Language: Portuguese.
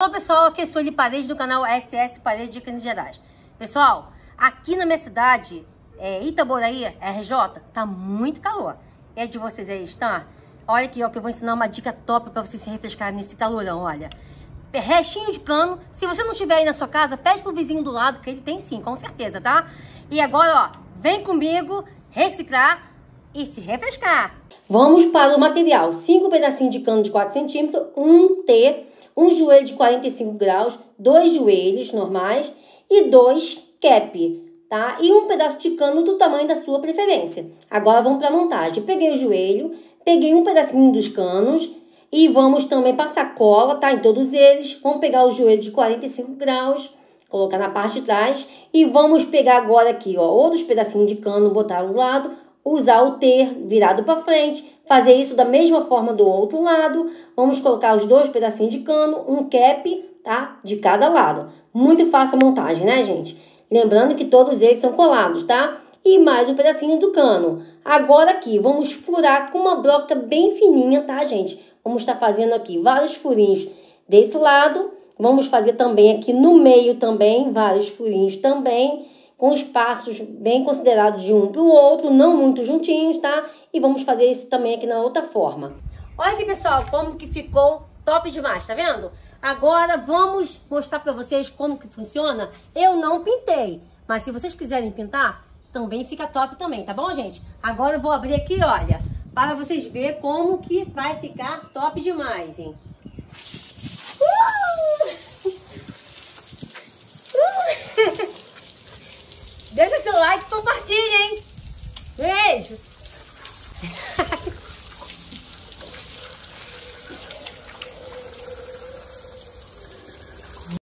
Olá pessoal, aqui é Sueli Parede do canal SS Parede de Canis Gerais. Pessoal, aqui na minha cidade, é, Itaboraí, RJ, tá muito calor. É de vocês aí, está? Olha aqui, ó, que eu vou ensinar uma dica top para vocês se refrescarem nesse calorão, olha. Restinho de cano, se você não tiver aí na sua casa, pede pro vizinho do lado, que ele tem sim, com certeza, tá? E agora, ó, vem comigo reciclar e se refrescar. Vamos para o material. Cinco pedacinhos de cano de 4 centímetros, um T um joelho de 45 graus, dois joelhos normais e dois cap, tá? E um pedaço de cano do tamanho da sua preferência. Agora vamos para a montagem. Peguei o joelho, peguei um pedacinho dos canos e vamos também passar cola, tá? Em todos eles. Vamos pegar o joelho de 45 graus, colocar na parte de trás e vamos pegar agora aqui, ó, outros pedacinhos de cano, botar do lado, usar o ter virado para frente, fazer isso da mesma forma do outro lado. Vamos colocar os dois pedacinhos de cano, um cap, tá? De cada lado. Muito fácil a montagem, né, gente? Lembrando que todos eles são colados, tá? E mais um pedacinho do cano. Agora aqui, vamos furar com uma broca bem fininha, tá, gente? Vamos estar fazendo aqui vários furinhos desse lado. Vamos fazer também aqui no meio também, vários furinhos também com espaços bem considerados de um para o outro, não muito juntinhos, tá? E vamos fazer isso também aqui na outra forma. Olha aqui, pessoal, como que ficou top demais, tá vendo? Agora vamos mostrar para vocês como que funciona. Eu não pintei, mas se vocês quiserem pintar, também fica top também, tá bom, gente? Agora eu vou abrir aqui, olha, para vocês verem como que vai ficar top demais, hein? like e compartilhe, hein? Beijo!